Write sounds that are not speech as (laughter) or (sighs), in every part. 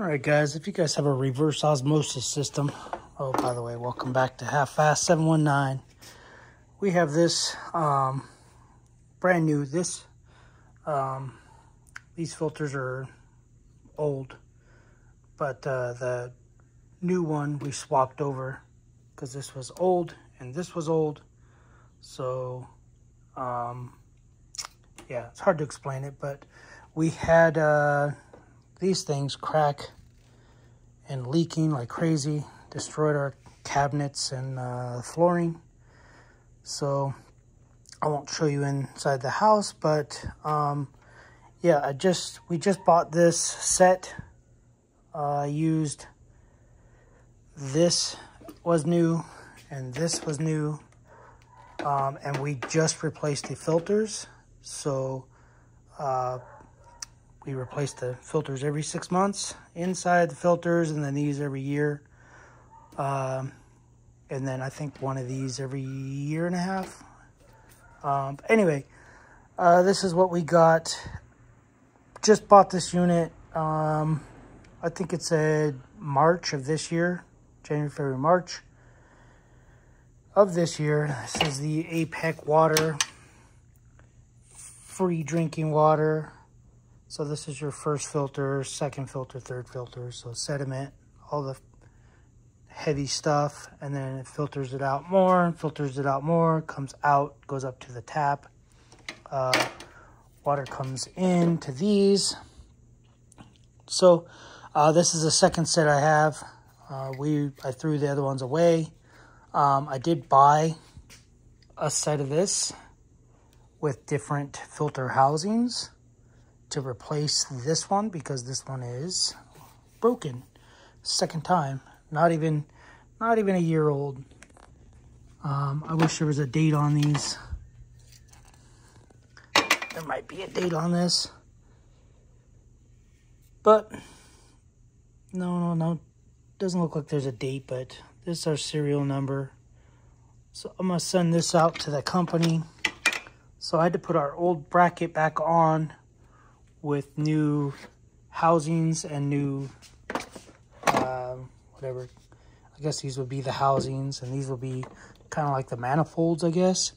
All right, guys, if you guys have a reverse osmosis system, oh, by the way, welcome back to Halffast 719. We have this um, brand new. This, um, these filters are old, but uh, the new one we swapped over because this was old and this was old. So, um, yeah, it's hard to explain it, but we had uh, these things crack and leaking like crazy, destroyed our cabinets and uh, flooring. So I won't show you inside the house, but um, yeah, I just we just bought this set. Uh, used this was new and this was new um, and we just replaced the filters so uh, we replace the filters every six months inside the filters and then these every year. Um, and then I think one of these every year and a half. Um, anyway, uh, this is what we got. Just bought this unit. Um, I think it said March of this year. January, February, March of this year. This is the APEC water. Free drinking water. So this is your first filter, second filter, third filter. So sediment, all the heavy stuff, and then it filters it out more, filters it out more, comes out, goes up to the tap. Uh, water comes in to these. So uh, this is the second set I have. Uh, we I threw the other ones away. Um, I did buy a set of this with different filter housings to replace this one because this one is broken. Second time, not even, not even a year old. Um, I wish there was a date on these. There might be a date on this. But, no, no, no. Doesn't look like there's a date, but this is our serial number. So I'm to send this out to the company. So I had to put our old bracket back on with new housings and new, uh, whatever. I guess these would be the housings, and these will be kind of like the manifolds, I guess.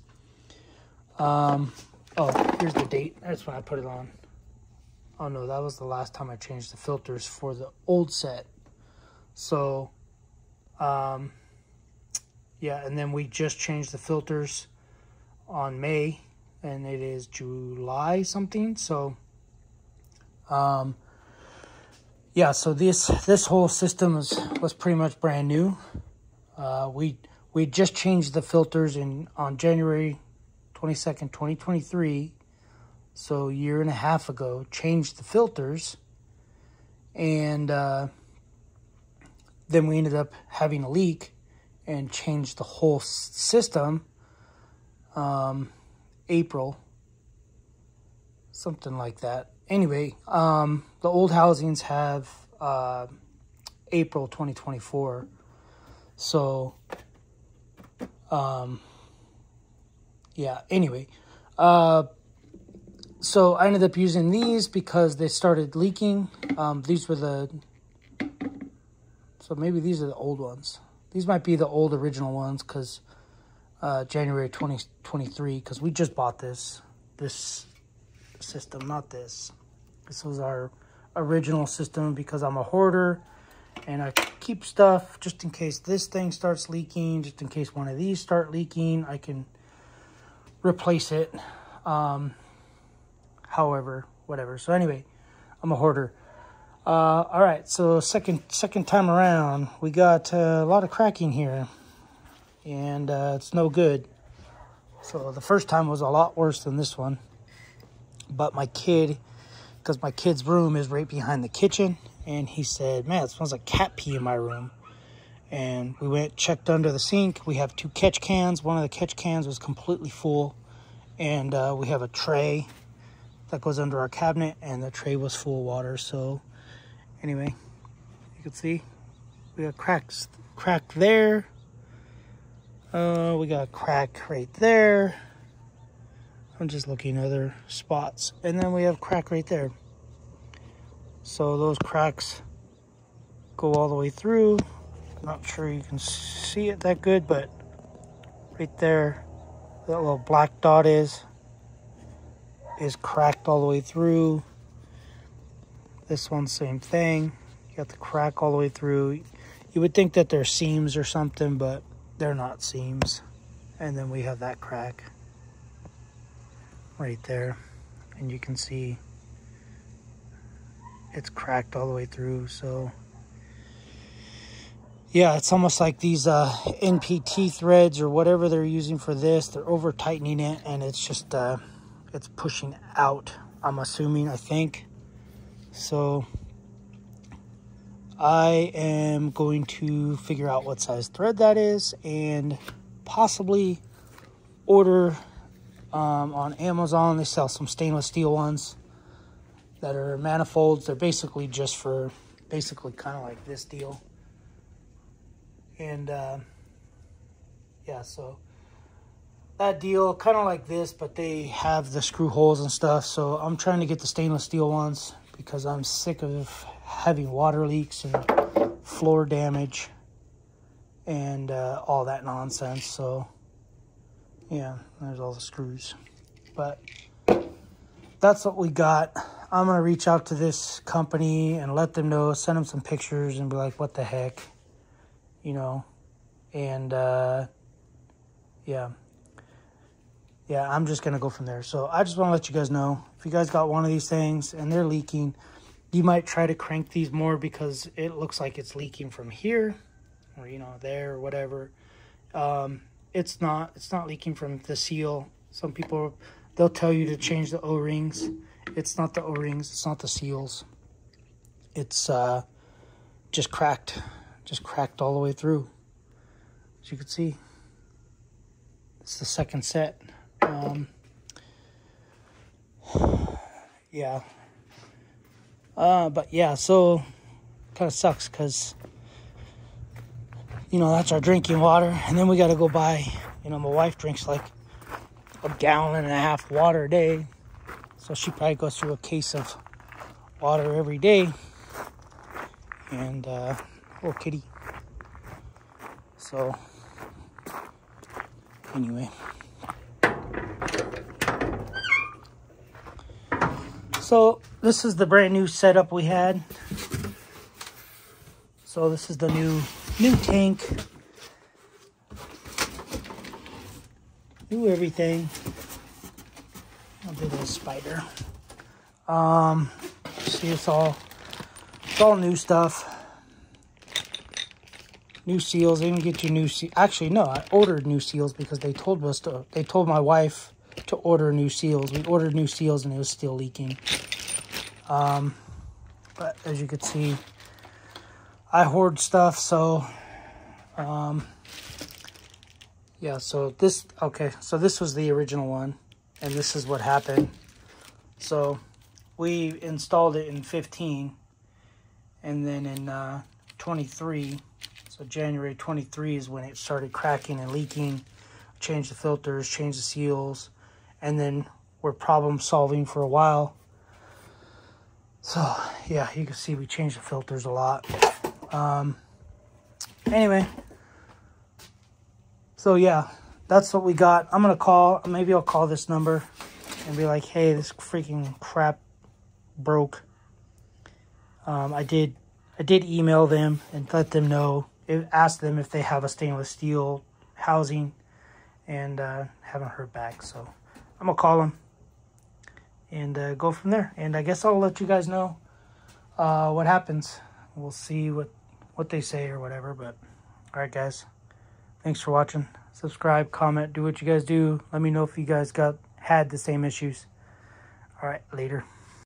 Um, oh, here's the date. That's when I put it on. Oh no, that was the last time I changed the filters for the old set. So, um, yeah, and then we just changed the filters on May, and it is July something. So, um, yeah, so this this whole system was was pretty much brand new. Uh, we we just changed the filters in on January 22nd, 2023. So a year and a half ago, changed the filters, and uh, then we ended up having a leak and changed the whole system. Um, April, something like that anyway, um, the old housings have uh, April 2024. So, um, yeah, anyway. Uh, so I ended up using these because they started leaking. Um, these were the, so maybe these are the old ones. These might be the old original ones because uh, January 2023 because we just bought this. This system, not this. This was our original system because I'm a hoarder and I keep stuff just in case this thing starts leaking, just in case one of these start leaking, I can replace it. Um, however, whatever. So anyway, I'm a hoarder. Uh, all right, so second second time around, we got uh, a lot of cracking here, and uh, it's no good. So the first time was a lot worse than this one but my kid, because my kid's room is right behind the kitchen, and he said, man, it smells like cat pee in my room. And we went, checked under the sink. We have two catch cans. One of the catch cans was completely full. And uh, we have a tray that goes under our cabinet, and the tray was full of water. So anyway, you can see we got cracks, crack there. Uh, we got a crack right there. I'm just looking other spots. And then we have crack right there. So those cracks go all the way through. Not sure you can see it that good, but right there, that little black dot is, is cracked all the way through. This one, same thing. You got the crack all the way through. You would think that they're seams or something, but they're not seams. And then we have that crack right there. And you can see it's cracked all the way through. So yeah, it's almost like these uh, NPT threads or whatever they're using for this. They're over tightening it and it's just, uh, it's pushing out, I'm assuming, I think. So I am going to figure out what size thread that is and possibly order um, on Amazon. They sell some stainless steel ones that are manifolds. They're basically just for, basically kind of like this deal. And uh, yeah, so that deal, kind of like this, but they have the screw holes and stuff. So I'm trying to get the stainless steel ones because I'm sick of having water leaks and floor damage and uh, all that nonsense. So, yeah, there's all the screws. But that's what we got. I'm going to reach out to this company and let them know, send them some pictures and be like, what the heck, you know? And, uh, yeah. Yeah, I'm just going to go from there. So I just want to let you guys know, if you guys got one of these things and they're leaking, you might try to crank these more because it looks like it's leaking from here or, you know, there or whatever. Um, it's not. It's not leaking from the seal. Some people, they'll tell you to change the O-rings. It's not the O-rings. It's not the seals. It's uh, just cracked. Just cracked all the way through. As you can see. It's the second set. Um, (sighs) yeah, uh, but yeah, so kind of sucks because, you know, that's our drinking water. And then we got to go buy, you know, my wife drinks like a gallon and a half water a day. So she probably goes through a case of water every day. And, uh, little kitty. So, anyway. So this is the brand new setup we had. So this is the new new tank. New everything. I'll do this spider. Um see it's all it's all new stuff. New seals, they even get you new seals. Actually, no, I ordered new seals because they told us to they told my wife to order new seals. We ordered new seals and it was still leaking. Um, but as you can see, I hoard stuff, so, um, yeah, so this, okay, so this was the original one, and this is what happened. So, we installed it in 15, and then in uh, 23, so January 23 is when it started cracking and leaking, changed the filters, changed the seals, and then we're problem solving for a while so, yeah, you can see we changed the filters a lot. Um, anyway, so yeah, that's what we got. I'm going to call, maybe I'll call this number and be like, hey, this freaking crap broke. Um, I did, I did email them and let them know, ask them if they have a stainless steel housing and uh, haven't heard back. So I'm going to call them and uh, go from there. And I guess I'll let you guys know uh, what happens. We'll see what, what they say or whatever. But, all right, guys. Thanks for watching. Subscribe, comment, do what you guys do. Let me know if you guys got had the same issues. All right, later.